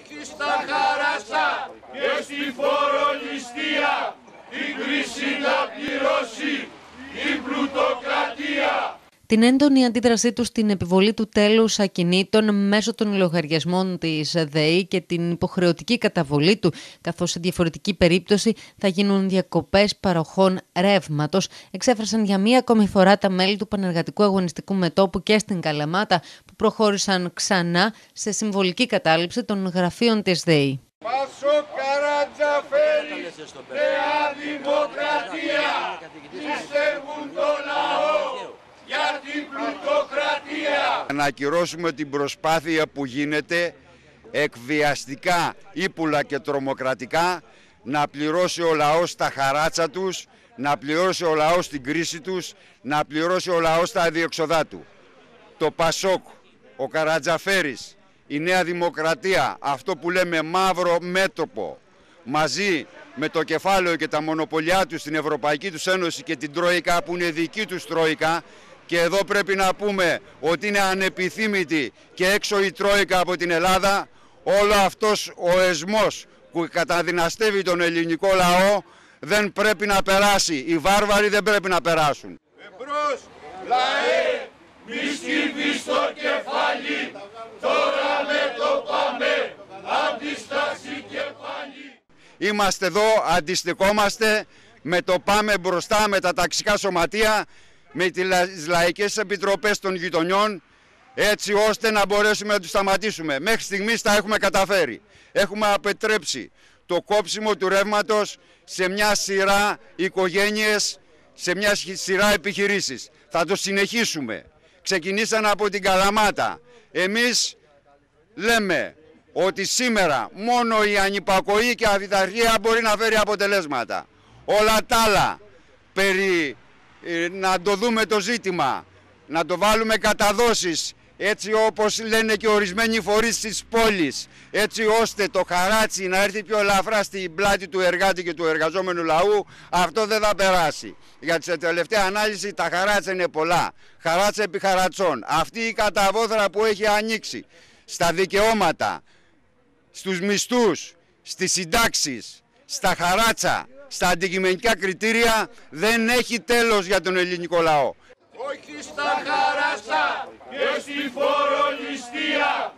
όχι στα χαράσα και στη φορολιστία την κρίση να πληρώσει η πλουτοκρατία. Την έντονη αντίδρασή τους στην επιβολή του τέλους ακινήτων μέσω των λογαριασμών της ΔΕΗ και την υποχρεωτική καταβολή του, καθώς σε διαφορετική περίπτωση θα γίνουν διακοπές παροχών ρεύματος, εξέφρασαν για μία ακόμη φορά τα μέλη του Πανεργατικού Αγωνιστικού Μετόπου και στην Καλαμάτα, που προχώρησαν ξανά σε συμβολική κατάληψη των γραφείων της ΔΕΗ. Πάσο Καρατζαφέρη, Νέα Δημοκρατία, πιστεύουν το λαό για την πλουτοκρατία. Να ακυρώσουμε την προσπάθεια που γίνεται εκβιαστικά, ύπουλα και τρομοκρατικά να πληρώσει ο λαός τα χαράτσα τους, να πληρώσει ο λαός την κρίση τους, να πληρώσει ο λαός τα αδιεξοδά του. Το Πασόκ, ο Καρατζαφέρης, η Νέα Δημοκρατία, αυτό που λέμε μαύρο μέτωπο, μαζί με το κεφάλαιο και τα μονοπωλιά τους στην Ευρωπαϊκή τους Ένωση και την Τρόικα που είναι δική τους Τρόικα και εδώ πρέπει να πούμε ότι είναι ανεπιθύμητη και έξω η Τρόικα από την Ελλάδα όλο αυτός ο εσμός που καταδυναστεύει τον ελληνικό λαό δεν πρέπει να περάσει. Οι βάρβαροι δεν πρέπει να περάσουν. Εμπρός, λαέ, μη σκύβει στο κεφάλι, τώρα με το πάμε, αντιστάσει και πάλι. Είμαστε εδώ, αντιστοιχόμαστε με το πάμε μπροστά με τα ταξικά σωματεία, με τις λαϊκές επιτροπές των γειτονιών, έτσι ώστε να μπορέσουμε να τους σταματήσουμε. Μέχρι στιγμής τα έχουμε καταφέρει. Έχουμε απετρέψει το κόψιμο του ρεύματος σε μια σειρά οικογένειες, σε μια σειρά επιχειρήσεις. Θα το συνεχίσουμε. Ξεκινήσαν από την Καλαμάτα. Εμείς λέμε ότι σήμερα μόνο η ανυπακοή και η αυθαρχία μπορεί να φέρει αποτελέσματα. Όλα τα άλλα περί ε, να το δούμε το ζήτημα, να το βάλουμε καταδόσεις έτσι όπως λένε και ορισμένοι φορείς της πόλης, έτσι ώστε το χαράτσι να έρθει πιο ελαφρά στην πλάτη του εργάτη και του εργαζόμενου λαού, αυτό δεν θα περάσει. Γιατί σε τελευταία ανάλυση τα χαράτσα είναι πολλά. Χαράτσα επί χαρατσών. Αυτή η καταβόθρα που έχει ανοίξει στα δικαιώματα, στους μισθούς, στις συντάξεις, στα χαράτσα, στα αντικειμενικά κριτήρια δεν έχει τέλος για τον ελληνικό λαό. Όχι στα χαράσα και στη φορολιστία